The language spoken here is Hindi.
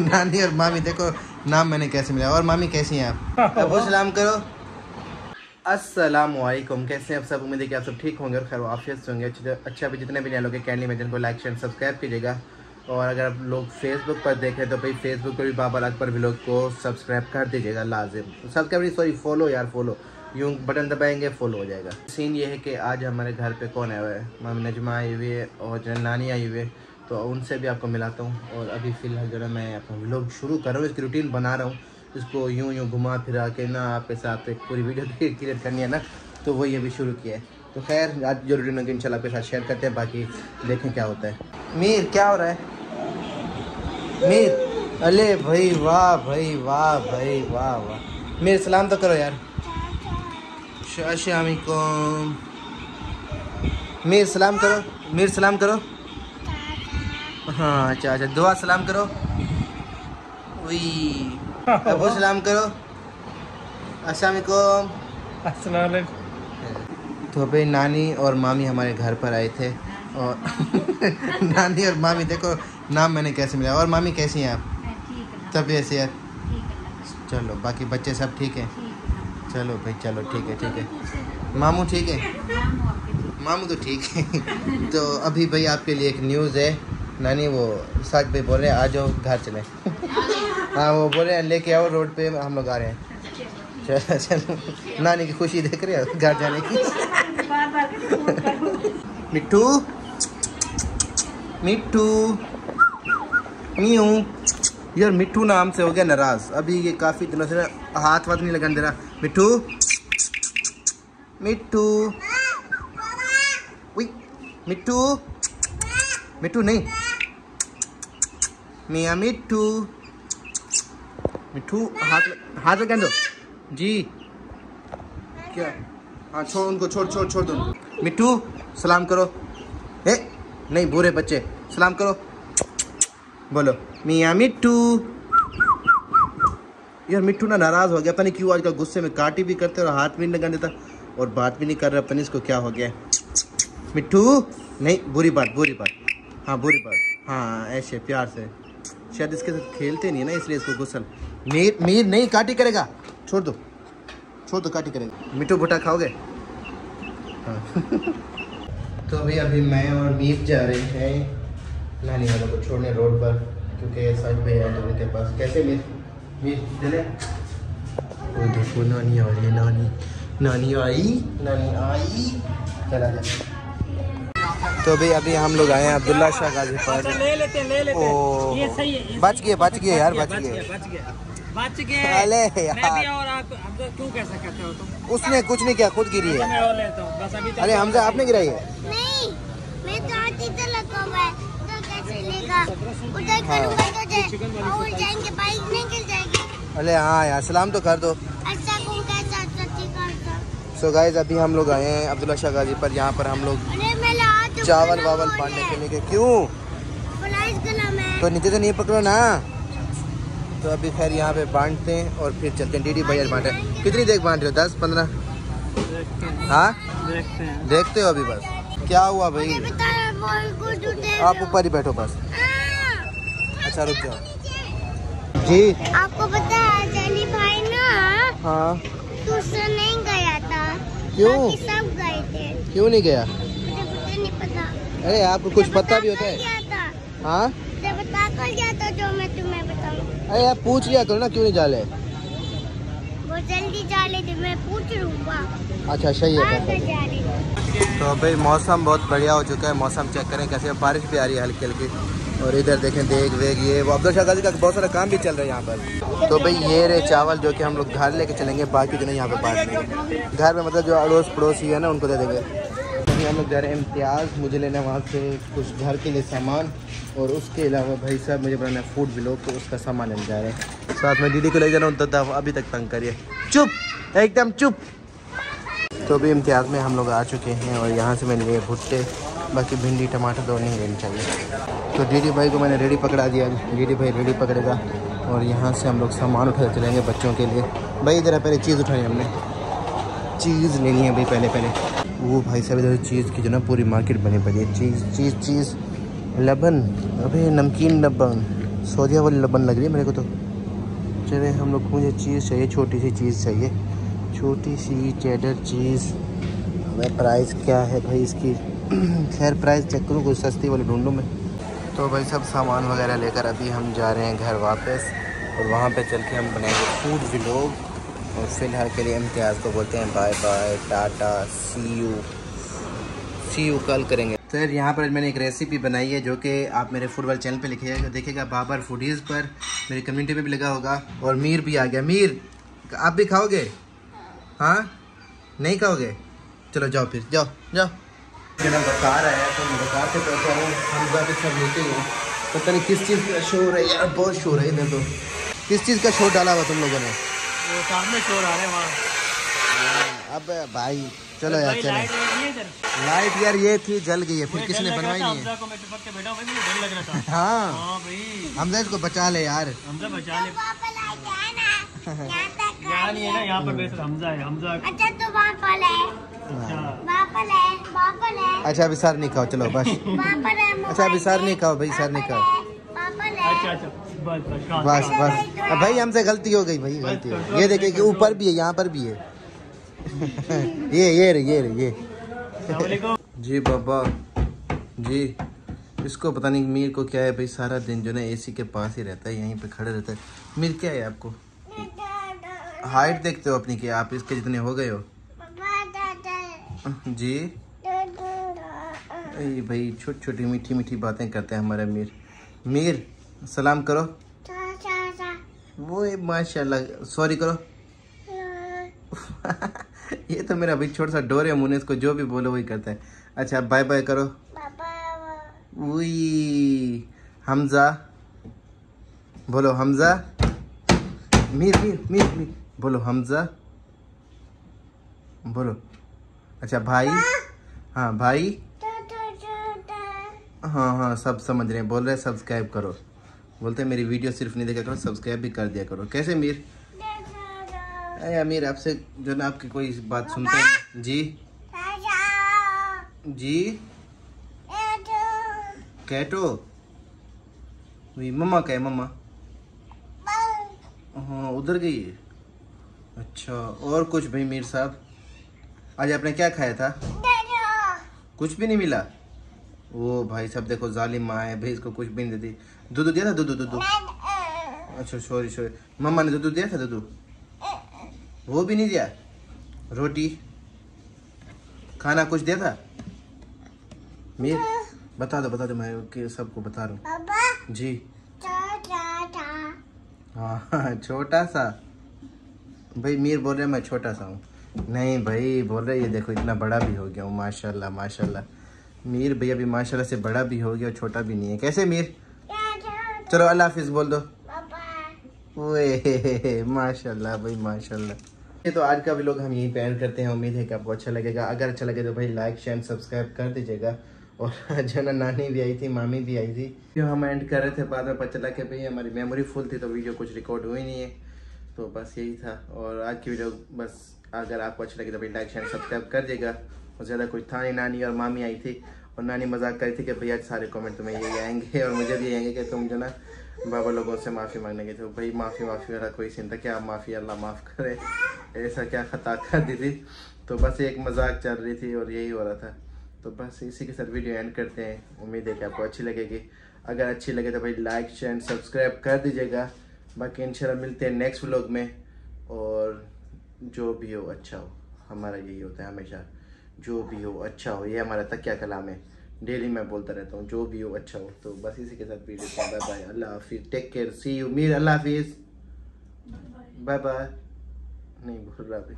नानी और मामी देखो नाम मैंने कैसे मिला और मामी कैसी हैं आप? अबू सलाम करो। वालेकुम कैसे हैं आप सब? उम्मीद है कि आप सब ठीक होंगे और खैर आफियत से होंगे। अच्छे अच्छा भी जितने भी नए लोग कैंडी में जिनको लाइक शेयर सब्सक्राइब कीजिएगा। और अगर आप लोग फेसबुक पर देखें तो भाई फेसबुक पर भी बाबर अकबर व्लॉग को सब्सक्राइब कर दीजिएगा लाजिम। सब्सक्राइब नहीं सॉरी फॉलो यार फॉलो यूँ बटन दबाएँगे फॉलो हो जाएगा। सीन ये है कि आज हमारे घर पे कौन आया हुआ है? मामी नजमा आई हुई है और नानी आई हुई है। तो उनसे भी आपको मिलाता हूँ। और अभी फ़िलहाल जो है मैं अपना व्लॉग शुरू कर रहा हूँ, इसकी रूटीन बना रहा हूँ। इसको यूँ यूँ घुमा फिरा के ना आपके साथ एक पूरी वीडियो क्रिएट करनी है ना तो वही अभी शुरू किया है। तो खैर, आज जो रूटीन होगी, इंशाल्लाह आपके साथ शेयर करते हैं, बाकी देखें क्या होता है। मीर, क्या हो रहा है? मीर अले भाई वाह भाई वाह भाई वाह वाह। मीर, सलाम तो करो यार। शामिकुम मीर, सलाम करो, मीर, सलाम करो। हाँ अच्छा अच्छा दुआ सलाम करो। वही अबू सलाम करो। अस्सलाम तो भाई नानी और मामी हमारे घर पर आए थे और नानी और मामी देखो नाम मैंने कैसे मिला और मामी कैसी हैं आप? तबीयत सेहत? चलो बाकी बच्चे सब ठीक हैं? चलो भाई चलो ठीक है ठीक है। मामू ठीक है? मामू तो ठीक है। तो अभी भाई आपके लिए एक न्यूज़ है। नानी वो सच भाई बोल रहे हैं, आ जाओ घर चले. हाँ वो बोल रहे हैं, लेके आओ रोड पे, हम लोग आ रहे हैं. चलो चलो। नानी की खुशी देख रहे हो, घर जाने की? मिट्टू? मिट्टू? मीऊ यार, मिट्टू नाम से हो गया नाराज़। अभी ये काफ़ी दिनों से हाथ वाथ नहीं लगाने दे रहा। मिट्टू? मिट्टू? मिट्टू? मिट्टू नहीं। मियाँ मिट्टू मिट्टू हाथ हाथ लगा दो। जी। क्या? हाँ छोड़ उनको, छोड़ छोड़ छोड़ दो। मिट्टू सलाम करो। ए, नहीं, बुरे बच्चे। सलाम करो। बोलो मियाँ मिट्टू यार मिट्टू ना नाराज़ हो गया। पता नहीं क्यों आजकल गुस्से में काटी भी करते और हाथ भी नहीं लगा देता और बात भी नहीं कर रहा। पता इसको क्या हो गया। मिट्टू नहीं, बुरी बात बुरी बात। हाँ बुरी बात। हाँ ऐसे, प्यार से। शायद इसके साथ खेलते नहीं है ना, इसलिए इसको गुस्सा मीर मीर नहीं, काटी करेगा। छोड़ दो। छोड़ दो, काटी करेगा। मिट्टू भुट्टा खाओगे? हाँ। तो अभी अभी मैं और मीर जा रहे हैं नानी वालों को छोड़ने रोड पर, क्योंकि सच में है तो उनके पास। कैसे मीर? मीर, चले। देखो, नानी आ रही है, नानी। नानी आई नानी आई। चला जा तो अभी अभी हम लोग आए हैं अब्दुल्ला शाह गाजी पर। ले लेते ले लेते। ये सही है बच गए बच गए यार बच गए। बच गए। बच गए। अरे यार। और आप आप क्यों कैसा कहते तुम? उसने कुछ नहीं किया खुद गिरी है। अरे हमजा आपने गिराई है? नहीं मैं तो आती तो लगा हुआ है तो कैसे लेगा? उधर हाँ। करूँगा तो और जाएँगे बाइक नहीं गिर जाएगी। अरे हाँ यार सलाम तो कर दो। अच्छा कौन कैसा सच्ची करता। सो गाइज़ अभी हम लोग आए हैं अब्दुल्ला शाह गाजी पर यहाँ पर हम लोग चावल वावल बांटने के लिए क्यों? तो नीचे से नहीं पकड़ो ना। तो अभी खैर यहाँ पे बांटते हैं और फिर चलते हैं। डीडी भैया बांटे। कितनी देर बांट रहे हो? दस पंद्रह? हाँ? देखते हो अभी बस। क्या हुआ भाई? आप ऊपर ही बैठो बस। हाँ। अच्छा रुक जाओ। जी? आपको पता है जली भाई ना हाँ। दूसरा नहीं गया था। क्यों? सब गए थे। क्यों नहीं गया? अरे आपको कुछ पता भी होता है। हाँ? बता कर गया था जो मैं तुम्हें बताऊँ। अरे आप पूछ लिया करो ना क्यों नहीं जाले वो जल्दी जाले थे मैं पूछ लूँगा अच्छा सही है? तो भाई मौसम बहुत बढ़िया हो चुका है। मौसम चेक करें कैसे बारिश भी आ रही है हल्की हल्की। और इधर देखें देख वेग ये वो अब्दुल शाह का बहुत सारा काम भी चल रहा है यहाँ पर। तो भाई ये रहे चावल जो कि हम लोग घर लेके चलेंगे बाकी जो नहीं यहाँ पे बांट देंगे। घर में मतलब जो अड़ोस पड़ोसी है ना उनको दे देंगे। अभी हम लोग जा रहे हैं इम्तियाज़। मुझे लेना वहाँ से कुछ घर के लिए सामान और उसके अलावा भाई साहब, मुझे बनाना है फ़ूड ब्लॉग तो उसका सामान लेने जा रहे हैं। साथ में दीदी को ले जा रहा हूँ तो अभी तक तंग करिए। चुप! एकदम चुप! तो अभी इम्तियाज़ में हम लोग आ चुके हैं और यहाँ से मैंने लिए भुट्टे, बाकी भिंडी, टमाटर तो नहीं लेनी चाहिए। तो डीडी भाई को मैंने रेडी पकड़ा दिया। डीडी भाई रेडी पकड़ेगा और यहाँ से हम लोग सामान उठा चलेंगे बच्चों के लिए। भाई ज़रा पहले चीज़ उठाई हमने। चीज़ लेनी है भाई, पहले पहले। वो भाई साहब इधर चीज़ की जो ना पूरी मार्केट बनी पड़ी है। चीज़ चीज़ चीज़। लबन। अबे, नमकीन लबन। सऊदिया वाली लबन लग रही है मेरे को तो। चले, हम लोग को मुझे चीज़ चाहिए छोटी सी चीज़ चाहिए। छोटी सी चेडर चीज़ हमें प्राइस क्या है भाई इसकी? खैर प्राइस चेक करूँ कुछ सस्ती वाली ढूंढूँ मैं। तो भाई सब सामान वगैरह लेकर अभी हम जा रहे हैं घर वापस। और वहाँ पे चल के हम बनाएँगे फ़ूड व्लॉग और फ़िलहाल के लिए इम्तियाज़ को बोलते हैं bye bye tata see you see you कल करेंगे। सर, यहाँ पर मैंने एक रेसिपी बनाई है जो कि आप मेरे फ़ूड वाले चैनल पे लिखिएगा देखिएगा बाबर फूडीज़ पर, मेरी कम्युनिटी में भी लगा होगा, और मीर भी आ गया। मीर, आप भी खाओगे? हाँ? नहीं खाओगे? चलो जाओ फिर, जाओ जाओ। मेरा बकार आया तो मैं बकार से पहुँचा हूँ हमजा सब नीचे ही, पता नहीं किस चीज़ का शोर है यार, बहुत शोर है इधर तो। किस चीज़ का शोर डाला हुआ तुम लोगों ने? वो सामने शोर आ रहे हैं वहाँ। अब भाई चलो यार चलो। लाइट लाइट यार ये थी जल गई है फिर किसने बनवाई नहीं है? बैठा हूँ भाई मुझे डर लग रहा था। हाँ। हाँ भाई। हमजा इसको बचा ले यार। हमजा बचा ले। वहाँ पर लाइट है ना यहाँ नहीं है ना यहाँ पर वैसे हमजा है हमजा। अच्छा तो वहाँ पर है अच्छा। अच्छा अभी सर नहीं खाओ चलो बस। अच्छा अभी सर नहीं खाओ भाई सर नहीं खाओ। अच्छा अच्छा बस बस बस। भाई हमसे गलती हो गई भाई गलती हो गई। ये देखिए कि ऊपर भी है यहाँ पर भी है। ये ये रे ये रे ये। जी बाबा जी। इसको पता नहीं मीर को क्या है भाई सारा दिन जो ना एसी के पास ही रहता है यहीं पे खड़े रहता है। मीर क्या है आपको? हाइट देखते हो अपनी क्या आप इसके जितने हो गए हो? जी। भाई छोटी छोटी मीठी मीठी बातें करते हैं हमारा मीर। मीर सलाम करो। वो माशाल्लाह सॉरी करो। ये तो मेरा भाई छोटा सा डोर है मुने इसको जो भी बोलो वही करता है। अच्छा बाय बाय करो वही हमजा बोलो हमजा। मीर मीर मीर मीर बोलो हमजा। बोलो। अच्छा भाई। हाँ। भाई। हाँ हाँ सब समझ रहे हैं बोल रहे हैं सब्सक्राइब करो। बोलते हैं मेरी वीडियो सिर्फ़ नहीं देखा करो सब्सक्राइब भी कर दिया करो। कैसे मीर अरे अमीर आपसे जो ना आपकी कोई बात सुनते हैं। जी। जी। कैटो? वही मम्मा क्या है मम्मा। हाँ उधर गई है। अच्छा और कुछ भाई मीर साहब? आज आपने क्या खाया था? कुछ भी नहीं मिला? ओ भाई साहब देखो जालिम माँ है भाई इसको कुछ भी नहीं देती। दूध दिया था दूध दूध अच्छा सॉरी सॉरी मम्मा ने दूध दिया था दूध वो भी नहीं दिया? रोटी? खाना कुछ दिया था? मीर बता दो बता दो मैं सबको बता रहा हूँ। जी। हाँ छोटा सा। भाई मीर बोल रहे मैं छोटा सा हूँ। नहीं भाई बोल रहे ये देखो इतना बड़ा भी हो गया हूँ माशाल्लाह माशाल्लाह। मीर भैया भी माशाल्लाह से बड़ा भी हो गया और छोटा भी नहीं है। कैसे मीर? चलो अल्लाह हाफिज बोल दो। ओए माशाल्लाह भाई माशाल्लाह। ये तो आज का भी लोग हम यहीं पे एंड करते हैं। उम्मीद है कि आपको अच्छा लगेगा। अगर अच्छा लगे तो भाई लाइक शेयर सब्सक्राइब कर दीजिएगा। और जो ना नानी भी आई थी मामी भी आई थी। जो हम एंड कर रहे थे बाद में पता चला कि भाई हमारी मेमोरी फुल थी तो वीडियो कुछ रिकॉर्ड हुई नहीं है। तो बस यही था। और आज की वीडियो बस अगर आपको अच्छा लगे तो भाई लाइक शेयर सब्सक्राइब कर दिएगा और ज़्यादा कुछ था नहीं नानी और मामी आई थी। और नानी मज़ाक करी थी कि भैया सारे कमेंट तुम्हें यही आएँगे और मुझे भी आएँगे कि तुम जो ना बाबा लोगों से माफ़ी मांगने गए थे। भाई, माफ़ी माफ़ी वाला कोई सीन था क्या? माफ़ी, अल्लाह माफ़ करे। ऐसा क्या खता कर दी थी? तो बस एक मज़ाक चल रही थी और यही हो रहा था। तो बस इसी के साथ वीडियो एंड करते हैं। उम्मीद है कि आपको अच्छी लगेगी। अगर अच्छी लगे तो भाई लाइक शेयर सब्सक्राइब कर दीजिएगा। बाकी इंशाल्लाह मिलते हैं नेक्स्ट व्लॉग में। और जो भी हो अच्छा हो। हमारा यही होता है हमेशा। जो भी हो अच्छा हो, ये हमारा तकिया कलाम है? डेली मैं बोलता रहता हूँ, जो भी हो अच्छा हो। तो बस इसी के साथ वीडियो बाय बाय अल्लाह हाफिज take care see you Mir अल्लाह हाफिज बाय बाय नहीं बोल रहा अभी।